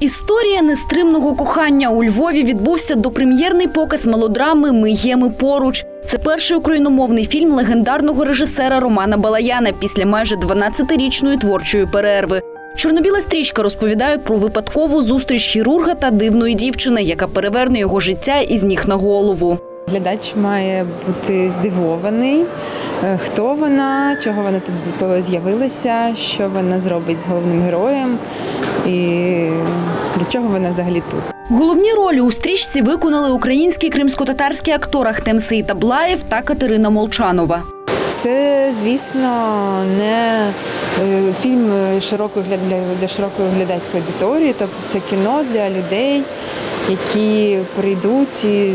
Історія нестримного кохання у Львові відбувся допрем'єрний показ мелодрами Ми є ми поруч. Це перший україномовний фільм легендарного режисера Романа Балаяна після майже 12-річної творчої перерви. Чорнобіла стрічка розповідає про випадкову зустріч хірурга та дивної дівчини, яка переверне його життя із ніг на голову. Глядач має бути здивований, е, хто вона, чого вона тут з'явилася, що вона зробить з головним героєм і для чого вона взагалі тут. Головні ролі у стрічці виконали український кримсько-татарський актор Ахтем Сейтаблаєв та Катерина Молчанова. Це, звісно, не фільм широкої для, широкої глядацької аудиторії, тобто це кіно для людей, які прийдуть і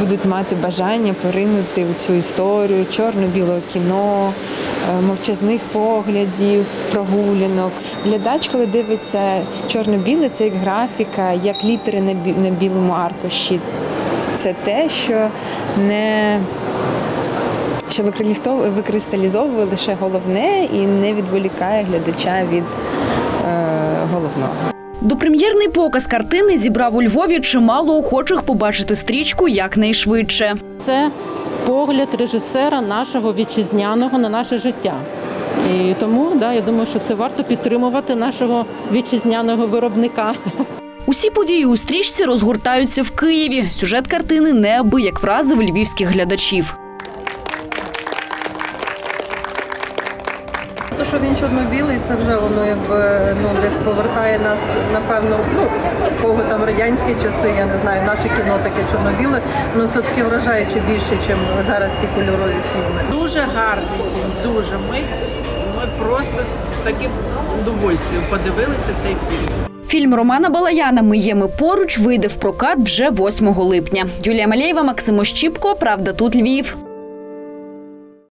будуть мати бажання поринути у цю історію чорно-білого кіно, е, мовчазних поглядів, прогулянок. Глядач, коли дивиться чорно-біле, це як графіка, як літери на білому аркуші. Це те, що не що викристалізовує лише головне і не відволікає глядача від е, головного. Допрем'єрний показ картини зібрав у Львові чимало охочих побачити стрічку якнайшвидше. Це погляд режисера нашого вітчизняного на наше життя. І тому да, я думаю, що це варто підтримувати нашого вітчизняного виробника. Усі події у стрічці розгортаються в Києві. Сюжет картини неабияк вразив львівських глядачів. То, що він чорно-білий, це вже воно якби ну десь повертає нас, напевно, ну кого там радянські часи, я не знаю, наше кіно таке чорно-біле, воно все-таки вражаюче більше, ніж зараз ті кольорові фільми. Дуже гарний фільм, дуже. Ми, ми просто з таким удовольствием подивилися цей фільм. Фільм Романа Балаяна Ми є ми поруч вийде в прокат вже 8 липня. Юлія Малєєва, Максим Ощіпко. Правда, тут Львів.